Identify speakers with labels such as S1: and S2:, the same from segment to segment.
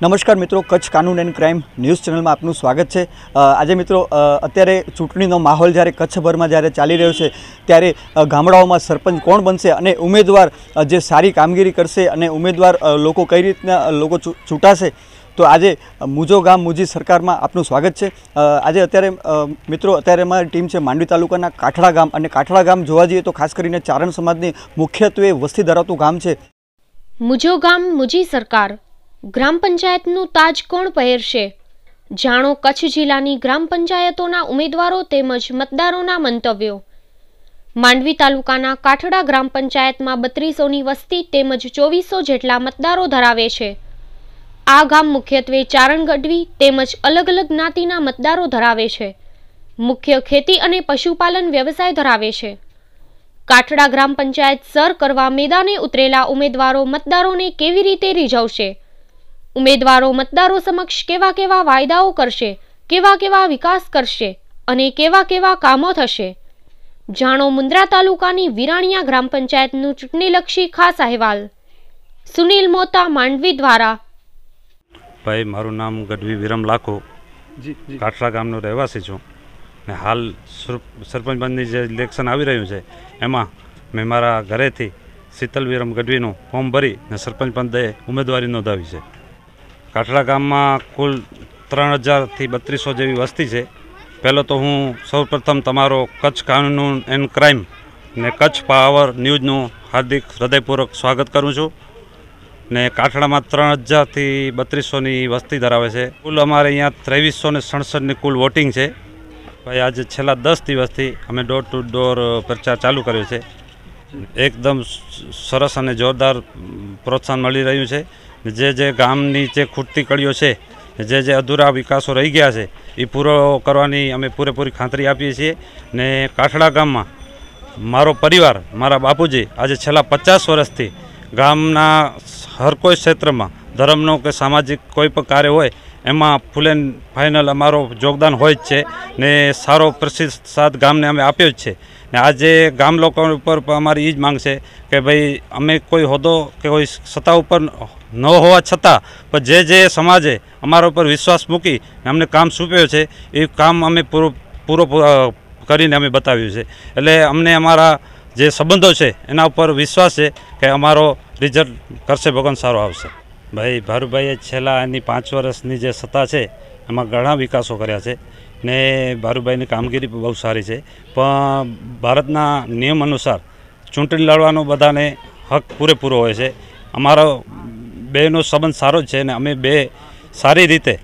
S1: નમસ્કાર મિત્રો, કચ્છ કાનૂન એન્ડ ક્રાઇમ ન્યૂઝ ચેનલમાં આપનું સ્વાગત છે. આજે મિત્રો અત્યારે ચૂંટણીનો માહોલ જ્યારે કચ્છભરમાં જ્યારે ચાલી રહ્યો છે, ત્યારે ગામડાઓમાં સરપંચ કોણ બનશે અને ઉમેદવાર જે સારી કામગીરી કરશે અને ઉમેદવાર લોકો કઈ રીતના લોકો ચૂંટાશે, તો આજે મુજો ગામ, મુજી સરકારમાં આપનું સ્વાગત છે. આજે અત્યારે મિત્રો, અત્યારે અમારી ટીમ છે માંડવી તાલુકાના કાઠડા ગામ અને કાઠડા ગામ જોવા જઈએ તો ખાસ કરીને ચારણ સમાજની મુખ્યત્વે વસ્તી ધરાવતું ગામ છે.
S2: મુજો ગામ, મુજી સરકાર ગ્રામ પંચાયતનું તાજ કોણ પહેરશે? જાણો કચ્છ જિલ્લાની ગ્રામ પંચાયતોના ઉમેદવારો તેમજ મતદારોના મંતવ્યો. માંડવી તાલુકાના કાઠડા ગ્રામ પંચાયતમાં બત્રીસોની વસ્તી તેમજ ચોવીસો જેટલા મતદારો ધરાવે છે. આ ગામ મુખ્યત્વે ચારણ ગઢવી તેમજ અલગ અલગ જ્ઞાતિના મતદારો ધરાવે છે. મુખ્ય ખેતી અને પશુપાલન વ્યવસાય ધરાવે છે. કાઠડા ગ્રામ પંચાયત સર કરવા મેદાને ઉતરેલા ઉમેદવારો મતદારોને કેવી રીતે રીઝવશે? ઉમેદવારો મતદારો સમક્ષ કેવા કેવા વાયદાઓ કરશે કેવા કેવા વિકાસ કરશે અને કેવા કેવા કામો થશે. જાણો મુન્દ્રા તાલુકાની વિરાણીયા ગ્રામ પંચાયતનું ચૂંટણીલક્ષી ખાસ અહેવાલ. સુનિલ મોતા માંડવી દ્વારા.
S3: ભાઈ મારું નામ ગઢવી વિરમ લાખો. કાઠરા ગામનો રહેવાસી છું. ને હાલ સુર- સરપંચ પદની જે ઇલેક્શન આવી રહ્યું છે એમાં મેં મારા ઘરેથી શીતલ વિરમ ગઢવીનું ફોર્મ ભરી ને સરપંચ પંદે ઉમેદવારી નોંધાવી છે. કાઠરા ગામમાં કુલ ત્રણ હજારથી બત્રીસો જેવી વસ્તી છે. પહેલો તો હું સૌપ્રથમ તમારો કચ્છ કાનૂન એન્ડ ક્રાઇમ ને કચ્છ પાવર ન્યૂઝનું હાર્દિક હૃદયપૂર્વક સ્વાગત કરું છું. ને કાઠડામાં ત્રણ હજારથી બત્રીસોની વસ્તી ધરાવે છે. કુલ અમારે અહીંયા ત્રેવીસો ને સડસઠની કુલ વોટિંગ છે. ભાઈ, આજે છેલ્લા દસ દિવસથી અમે ડોર ટુ ડોર પ્રચાર ચાલુ કર્યો છે. એકદમ સરસ અને જોરદાર પ્રોત્સાહન મળી રહ્યું છે. જે જે ગામની જે ખૂટતી કડીઓ છે, જે જે અધૂરા વિકાસો રહી ગયા છે, એ પૂરો કરવાની અમે પૂરેપૂરી ખાતરી આપીએ છીએ. ને કાઠડા ગામમાં મારો પરિવાર, મારા બાપુજી આજે છેલ્લા પચાસ વર્ષથી ગામના હર કોઈ ક્ષેત્રમાં, ધર્મનો કે સામાજિક કોઈ પણ કાર્ય હોય, એમાં ફૂલ એન્ડ ફાઇનલ અમારો યોગદાન હોય જ છે. ને સારો પ્રતિસાદ ગામને અમે આપ્યો જ છે. ને આજે ગામ લોકો ઉપર અમારી એ જ માંગ છે કે ભાઈ અમે કોઈ હોદ્દો કે કોઈ સત્તા ઉપર ન હોવા છતાં પણ જે જે સમાજે અમારા ઉપર વિશ્વાસ મૂકી અમને કામ સોંપ્યો છે, એ કામ અમે પૂરો પૂરો કરીને અમે બતાવ્યું છે. એટલે અમને અમારા જે સંબંધો છે, એના ઉપર વિશ્વાસ છે કે અમારો રિઝલ્ટ કરશે, ભગવાન સારો આવશે. ભાઈ, ભારુભાઈએ છેલ્લા એની પાંચ વર્ષની જે સત્તા છે, એમાં ઘણા વિકાસો કર્યા છે. ને ભારુભાઈની કામગીરી બહુ સારી છે. પણ ભારતના નિયમ અનુસાર ચૂંટણી લડવાનો બધાને હક પૂરેપૂરો હોય છે. અમારો બેનો સંબંધ સારો જ છે ને અમે બે સારી રીતે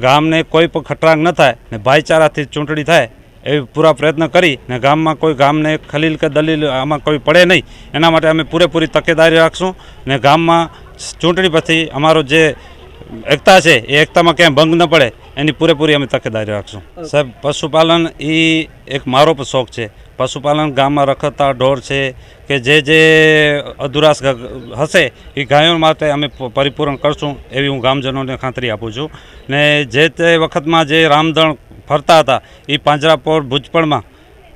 S3: ગામને કોઈ પણ ખટરાંગ ન થાય ને ભાઈચારાથી ચૂંટણી થાય એવી પૂરા પ્રયત્ન કરી ને ગામમાં કોઈ ગામને ખલીલ કે દલીલ આમાં કોઈ પડે નહીં. એના માટે અમે પૂરેપૂરી તકેદારી રાખશું ને ગામમાં ચૂંટણી પછી અમારો જે એકતા છે, એ એકતામાં ક્યાંય ભંગ ન પડે, એની પૂરેપૂરી અમે તકેદારી રાખશું. સાહેબ, પશુપાલન એ એક મારો પણ શોખ છે. પશુપાલન ગામમાં રખડતા, ઢોર છે કે જે જે અધુરાશ હશે એ ગાયો માટે અમે પરિપૂર્ણ કરશું, એવી હું ગામજનોને ખાતરી આપું છું. ને જે તે વખતમાં જે રામદણ ફરતા હતા એ પાંજરાપોર ભુજપણમાં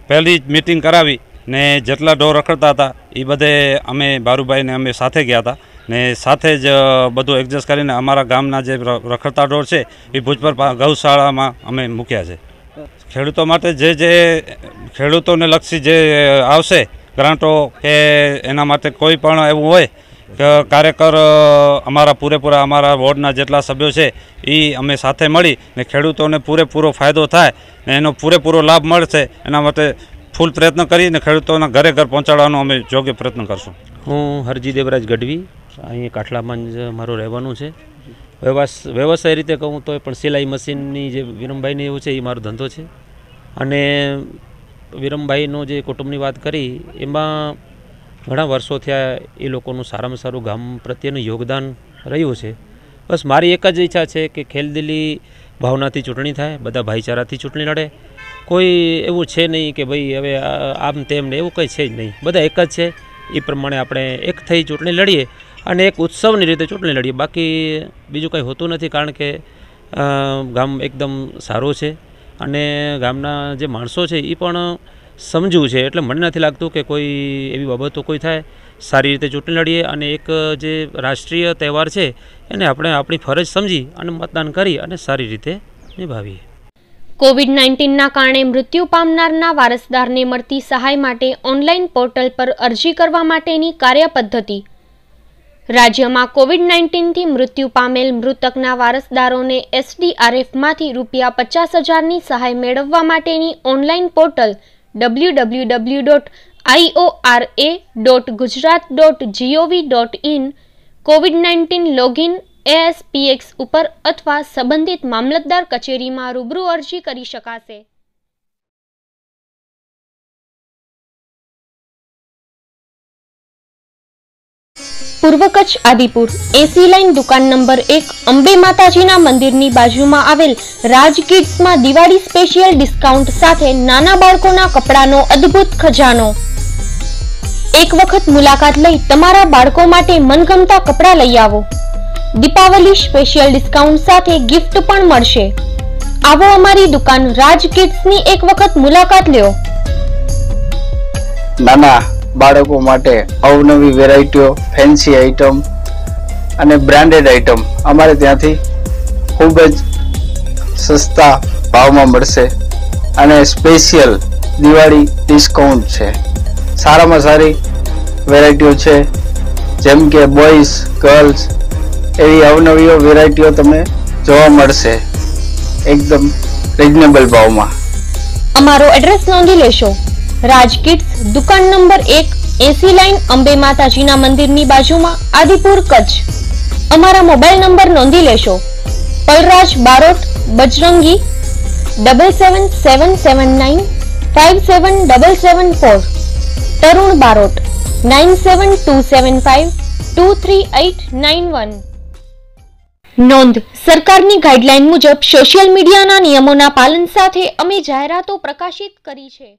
S3: પહેલી જ મિટિંગ કરાવી ને જેટલા ઢોર રખડતા હતા એ બધે અમે બારુભાઈને અમે સાથે ગયા હતા. ને સાથે જ બધું એડજસ્ટ કરીને અમારા ગામના જે રખડતા ઢોર છે, એ ભુજપર ગૌશાળામાં અમે મૂક્યા છે. ખેડૂતો માટે જે જે ખેડૂતોને લક્ષી જે આવશે, ગ્રાન્ટો કે એના માટે કોઈ પણ એવું હોય, કે કાર્યકર અમારા પૂરેપૂરા અમારા વોર્ડના જેટલા સભ્યો છે એ અમે સાથે મળી ને ખેડૂતોને પૂરેપૂરો ફાયદો થાય ને એનો પૂરેપૂરો લાભ મળશે, એના માટે ફૂલ પ્રયત્ન કરીને ખેડૂતોના ઘરે ઘર પહોંચાડવાનો અમે યોગ્ય પ્રયત્ન કરશું.
S4: હું હરજી દેવરાજ ગઢવી અહીં કાઠલામાં જ મારું રહેવાનું છે. વ્યવસાય વ્યવસાય રીતે કહું તો પણ સિલાઈ મશીનની જે વિરમભાઈની એવું છે, એ મારો ધંધો છે. અને વિરમભાઈનો જે કુટુંબની વાત કરી, એમાં ઘણા વર્ષો થયા એ લોકોનું સારામાં સારું ગામ પ્રત્યેનું યોગદાન રહ્યું છે. બસ મારી એક જ ઈચ્છા છે કે ખેલદિલી ભાવનાથી ચૂંટણી થાય, બધા ભાઈચારાથી ચૂંટણી લડે. કોઈ એવું છે નહીં કે ભાઈ હવે આમ તેમ ને એવું કંઈ છે જ નહીં. બધા એક જ છે. એ પ્રમાણે આપણે એક થઈ ચૂંટણી લડીએ. અને એક ઉત્સવની રીતે ચૂંટણી લડીએ. બાકી બીજું કંઈ હોતું નથી કારણ કે ગામ એકદમ સારું છે અને ગામના જે માણસો છે એ પણ સમજવું છે. એટલે મને નથી લાગતું કે કોઈ એવી બાબતો કોઈ થાય. સારી રીતે ચૂંટણી લડીએ અને એક જે રાષ્ટ્રીય તહેવાર છે એને આપણે આપણી ફરજ સમજી અને મતદાન કરી અને સારી રીતે નિભાવીએ.
S2: કોવિડ નાઇન્ટીનના કારણે મૃત્યુ પામનારના વારસદારને મળતી સહાય માટે ઓનલાઈન પોર્ટલ પર અરજી કરવા માટેની કાર્યપદ્ધતિ રાજ્યમાં કોવિડ નાઇન્ટીનથી મૃત્યુ પામેલ મૃતકના વારસદારોને એસડીઆરએફમાંથી રૂપિયા પચાસ હજારની સહાય મેળવવા માટેની online portal W W W dot IORA dot Gujarat dot GOV dot in COVID nineteen login ASPX ઉપર અથવા સંબંધિત મામલતદાર કચેરીમાં રૂબરૂ અરજી કરી શકાશે. પૂર્વ કચ્છ આદિપુર એસી લાઇન દુકાન નંબર એક અંબે માતાજીના મંદિરની બાજુમાં આવેલ રાજ કિડ્સમાં દિવાળી સ્પેશિયલ ડિસ્કાઉન્ટ સાથે નાના બાળકોના કપડાનો અદ્ભુત ખજાનો. એક વખત મુલાકાત લઈ તમારા બાળકો માટે મનગમતા કપડાં લઈ આવો. દીપાવલી સ્પેશિયલ ડિસ્કાઉન્ટ સાથે ગિફ્ટ પણ મળશે. આવો અમારી દુકાન રાજ કિડ્સની એક વખત મુલાકાત લ્યો.
S5: નાના બાળકો માટે અવનવી વેરાયટીઓ ફેન્સી આઇટમ અને બ્રાન્ડેડ આઇટમ અમારે ત્યાંથી ખૂબ જ સસ્તા ભાવમાં મળશે અને સ્પેશિયલ દિવાળી ડિસ્કાઉન્ટ છે. સારામાં સારી વેરાયટીઓ છે, જેમ કે બોયઝ ગર્લ્સ એવી અવનવીઓ વેરાયટીઓ તમને જોવા મળશે એકદમ રિઝનેબલ ભાવમાં.
S2: અમારો એડ્રેસ નોંધી લેશો. રાજ કિડ્સ દુકાન નંબર એક, એસી લાઇન, અંબે માતાજીના મંદિરની બાજુમાં, આદિપુર કચ્છ. અમારા મોબાઈલ નંબર નોંધી લેશો. Palraj Barot, Bajrangi double seven seven seven nine five seven double seven four Tarun Barot nine seven two seven five two three eight nine one નોંધ, સરકારની ગાઈડલાઈન મુજબ સોશિયલ મીડિયાના નિયમોના પાલન સાથે અમે જાહેરાતો પ્રકાશિત કરી છે.